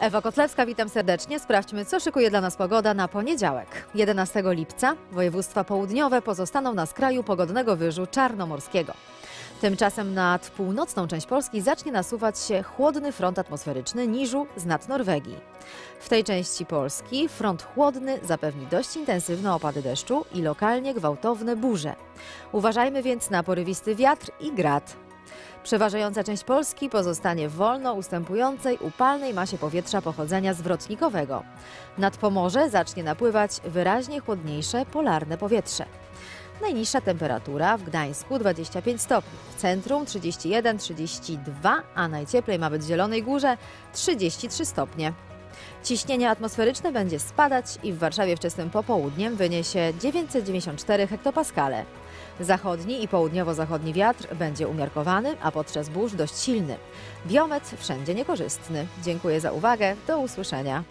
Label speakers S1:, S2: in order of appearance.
S1: Ewa Kotlewska, witam serdecznie. Sprawdźmy, co szykuje dla nas pogoda na poniedziałek. 11 lipca województwa południowe pozostaną na skraju pogodnego wyżu czarnomorskiego. Tymczasem nad północną część Polski zacznie nasuwać się chłodny front atmosferyczny niżu z nad Norwegii. W tej części Polski front chłodny zapewni dość intensywne opady deszczu i lokalnie gwałtowne burze. Uważajmy więc na porywisty wiatr i grad. Przeważająca część Polski pozostanie w wolno ustępującej upalnej masie powietrza pochodzenia zwrotnikowego. Nad Pomorze zacznie napływać wyraźnie chłodniejsze polarne powietrze. Najniższa temperatura w Gdańsku 25 stopni, w centrum 31-32, a najcieplej ma być w Zielonej Górze 33 stopnie. Ciśnienie atmosferyczne będzie spadać i w Warszawie wczesnym popołudniem wyniesie 994 hektopaskale. Zachodni i południowo-zachodni wiatr będzie umiarkowany, a podczas burz dość silny. Biometr wszędzie niekorzystny. Dziękuję za uwagę. Do usłyszenia.